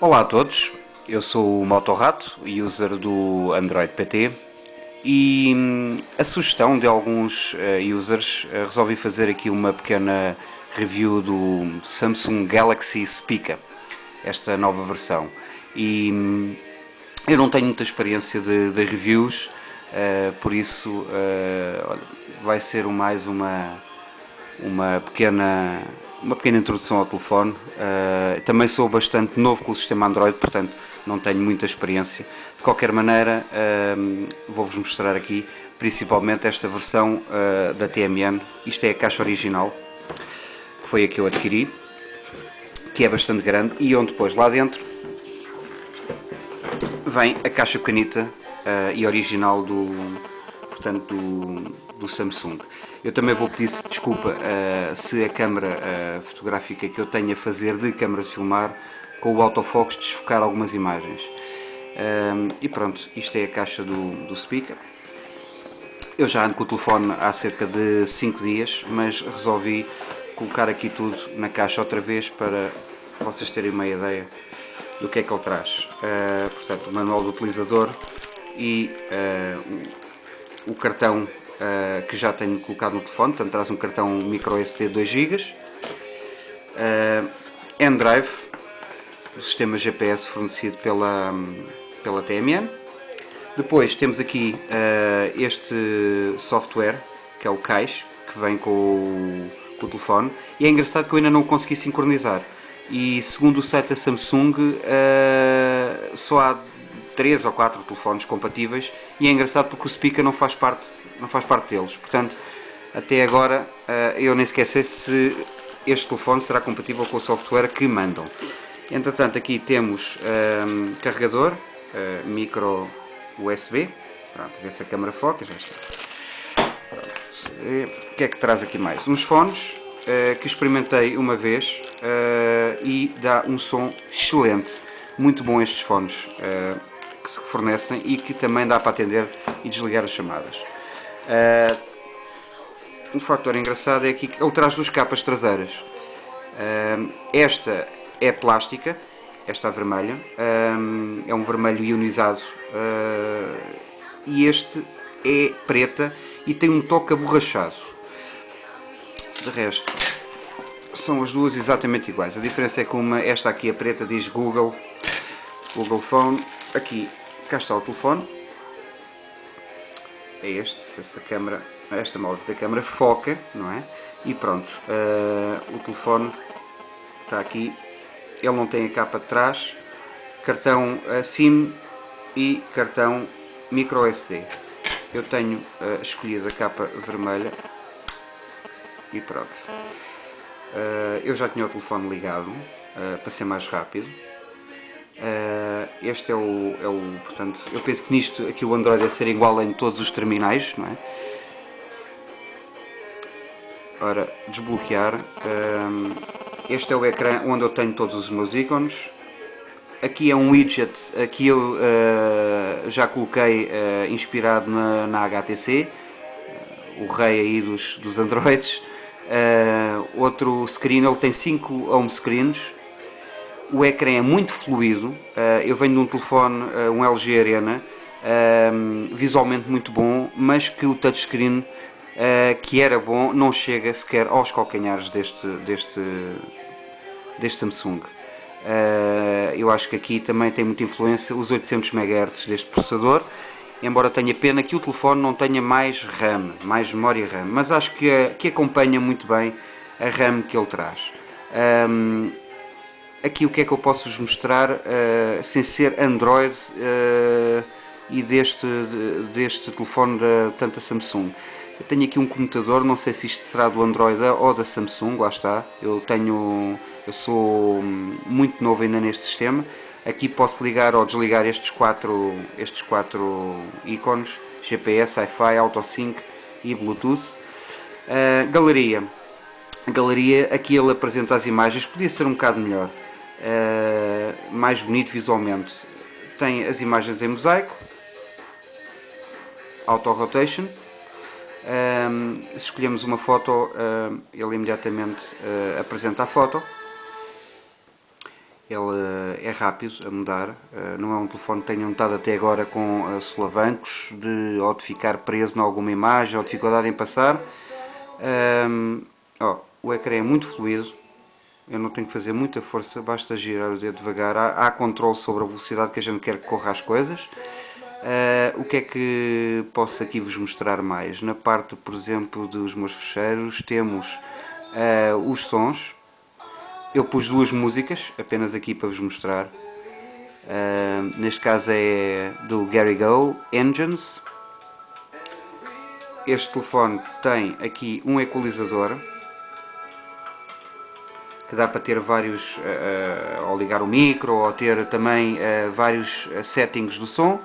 Olá a todos, eu sou o Motorrato, user do Android PT e hum, a sugestão de alguns uh, users uh, resolvi fazer aqui uma pequena review do Samsung Galaxy Speaker, esta nova versão. E hum, eu não tenho muita experiência de, de reviews, uh, por isso vai ser mais uma, uma pequena uma pequena introdução ao telefone. Uh, também sou bastante novo com o sistema Android, portanto não tenho muita experiência. De qualquer maneira, uh, vou-vos mostrar aqui principalmente esta versão uh, da TMN. Isto é a caixa original, que foi a que eu adquiri, que é bastante grande, e onde depois lá dentro vem a caixa pequenita e original do, portanto, do, do Samsung. Eu também vou pedir desculpa uh, se a câmara uh, fotográfica que eu tenho a fazer de câmara de filmar com o autofocus desfocar algumas imagens. Uh, e pronto, isto é a caixa do, do speaker. Eu já ando com o telefone há cerca de 5 dias, mas resolvi colocar aqui tudo na caixa outra vez para vocês terem uma ideia do que é que ele traz. Uh, portanto, o manual do utilizador e uh, o cartão uh, que já tenho colocado no telefone, portanto traz um cartão micro SD 2 GB, uh, o sistema GPS fornecido pela, pela TMN. Depois temos aqui uh, este software, que é o Caixa, que vem com o, com o, telefone, e é engraçado que eu ainda não consegui sincronizar. E segundo o site da Samsung, uh, só há 3 ou 4 telefones compatíveis, e é engraçado porque o speaker não faz parte não faz parte deles. Portanto, até agora eh, eu nem sei se este telefone será compatível com o software que mandam. Entretanto, aqui temos um, ehm, carregador, uh, micro USB. Pronto, ver se a câmera foca. Já está. O que é que traz aqui mais? Uns fones uh, que experimentei uma vez uh, e dá um som excelente. Muito bom estes fones que se fornecem e que também dá para atender e desligar as chamadas. Uh, um fator engraçado é que ele traz duas capas traseiras. Uh, esta é plástica, esta vermelha, uh, é um vermelho ionizado e este é preta e tem um toque aborrachado. De resto, são as duas exatamente iguais. A diferença é que uma, esta aqui, a preta, diz Google, Google Phone. Aqui, cá está o telefone é este, esta câmera, esta da câmera foca, não é? E pronto, uh, o telefone está aqui, ele não tem a capa de trás, cartão uh, SIM e cartão micro SD. Eu tenho uh, escolhido a capa vermelha e pronto. Uh, eu já tinha o telefone ligado para ser mais rápido Uh, este é o, é o, portanto, eu penso que nisto aqui o Android deve ser igual em todos os terminais, não é? Ora, desbloquear. Uh, este é o ecrã onde eu tenho todos os meus ícones. Aqui é um widget, aqui eu uh, já coloquei inspirado na, na HTC, o rei aí dos, dos Androids. outro screen, ele tem 5 home screens, o ecrã é muito fluido. Eh, eu venho de um telefone, eh, um LG Arena, ehm, visualmente muito bom, mas que o touchscreen, eh, que era bom, não chega sequer aos calcanhares deste, deste, deste Samsung. eu acho que aqui também tem muita influência os 800 MHz deste processador, embora tenha pena que o telefone não tenha mais RAM, mais memória RAM, mas acho que, que acompanha muito bem a RAM que ele traz. Aqui o que é que eu posso vos mostrar uh, sem ser Android uh, e deste, deste telefone da tanta Samsung. Eu tenho aqui um computador, não sei se isto será do Android ou da Samsung, lá está. Eu tenho, eu sou muito novo ainda neste sistema. Aqui posso ligar ou desligar estes quatro, estes quatro ícones, GPS, Wi-Fi, AutoSync e Bluetooth. Uh, galeria. galeria, aqui ele apresenta as imagens, podia ser um bocado melhor uh, mais bonito visualmente. Tem as imagens em mosaico, auto rotation. Um, se escolhemos uma foto, uh, ele imediatamente uh, apresenta a foto. ele é rápido a mudar, não é um telefone que tenha notado até agora com solavancos, de, ou de ficar preso em alguma imagem, ou dificuldade em passar. Um, ó, o ecrã é muito fluido, eu não tenho que fazer muita força, basta girar o dedo devagar. Há, há controle sobre a velocidade que a gente quer que corra as coisas. Uh, o que é que posso aqui vos mostrar mais? Na parte, por exemplo, dos meus fecheiros, temos uh, os sons. Eu pus duas músicas, apenas aqui para vos mostrar. Uh, neste caso é do Gary Go, Engines. Este telefone tem aqui um equalizador que dá para ter vários, uh, ou ligar o micro, ou ter também uh, vários settings do som.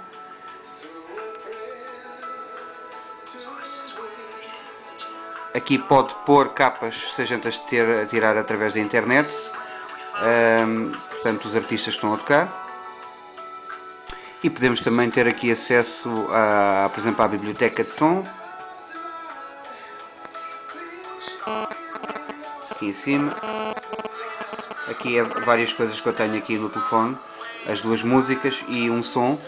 Aqui pode pôr capas se a gente as ter, tirar através da internet, um, portanto os artistas que estão a tocar. E podemos também ter aqui acesso, a, por exemplo, à biblioteca de som. Aqui em cima. Aqui é várias coisas que eu tenho aqui no telefone. As duas músicas e um som.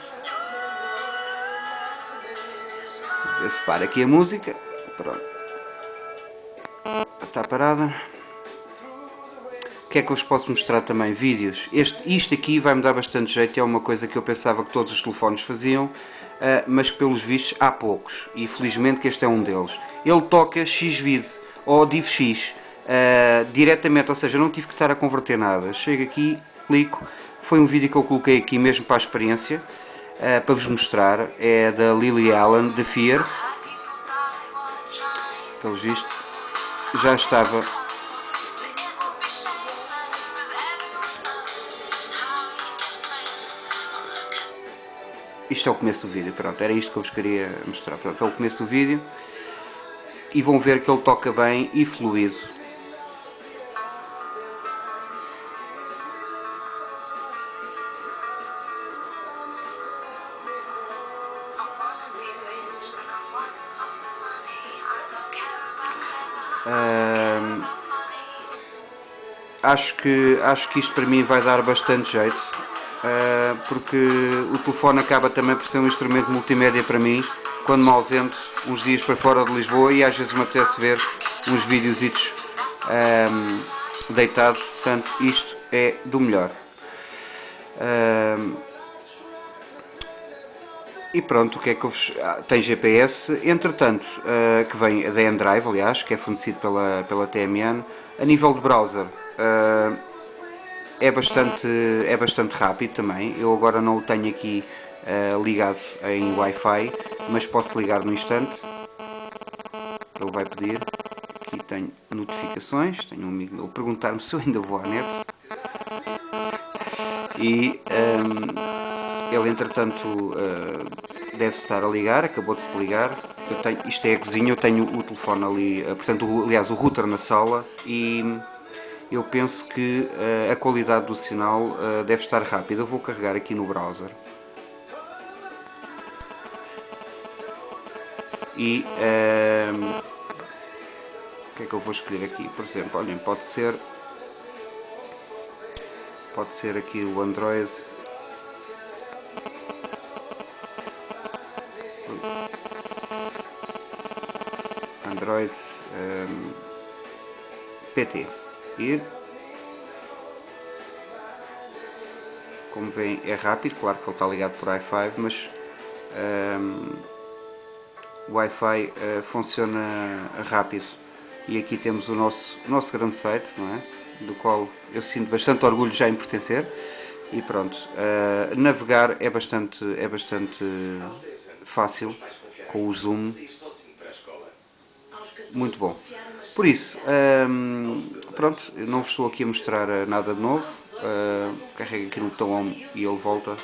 Eu separo aqui a música. Pronto. Está parada. O que é que eu vos posso mostrar também? Vídeos. Este, isto aqui vai-me dar bastante jeito. É uma coisa que eu pensava que todos os telefones faziam. Uh, mas pelos vistos há poucos. E felizmente que este é um deles. Ele toca X-Vid ou DivX uh, diretamente, ou seja, não tive que estar a converter nada. Chego aqui, clico, foi um vídeo que eu coloquei aqui mesmo para a experiência, uh, para vos mostrar, é da Lily Allen, de Fear. Pelos vistos, já estava. Isto é o começo do vídeo, pronto, era isto que eu vos queria mostrar, pronto, é o começo do vídeo. E vão ver que ele toca bem e fluido acho, que, acho que isto para mim vai dar bastante jeito, uh, porque o telefone acaba também por ser um instrumento multimédia para mim, quando me ausento uns dias para fora de Lisboa e às vezes me apetece ver uns videozitos um, deitados, portanto isto é do melhor. E pronto, o que é que eu vos... Ah, tem GPS, entretanto, uh, que vem da Endrive, aliás, que é fornecido pela, pela TMN. A nível de browser, uh, é, bastante, é bastante rápido também. Eu agora não o tenho aqui uh, ligado em Wi-Fi, mas posso ligar no instante. Ele vai pedir. Aqui tenho notificações, tenho um amigo meu perguntar-me se eu ainda vou à net. E... Um, ele, entretanto, uh, deve estar a ligar, acabou de se ligar. Tenho, isto é a cozinha, eu tenho o telefone ali, uh, portanto, o, aliás, o router na sala e eu penso que uh, a qualidade do sinal deve estar rápida. Eu vou carregar aqui no browser. E o que é que eu vou escolher aqui? Por exemplo, olhem, pode ser pode ser aqui o Android PT. Ir. Como veem é rápido, claro que ele está ligado por Wi-Fi, mas um, o Wi-Fi uh, funciona rápido. E aqui temos o nosso, nosso grande site, não é? do qual eu sinto bastante orgulho já em pertencer. E pronto, uh, navegar é bastante, é bastante fácil com o zoom muito bom. Por isso, hum, pronto, não vos estou aqui a mostrar eh, nada de novo. Uh, carrega aqui no botão on e ele volta.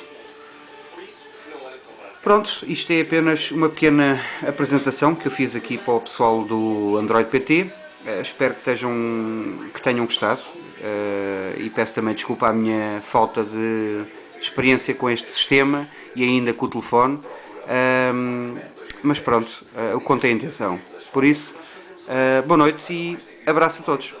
Pronto, isto é apenas uma pequena apresentação que eu fiz aqui para o pessoal do Android PT. Uh, eh, espero que, estejam, que tenham gostado uh, e peço também desculpa a minha falta de experiência com este sistema e ainda com o telefone. Uh, mas pronto, o conto é a intenção. Por isso, Uh, boa noite e abraço a todos.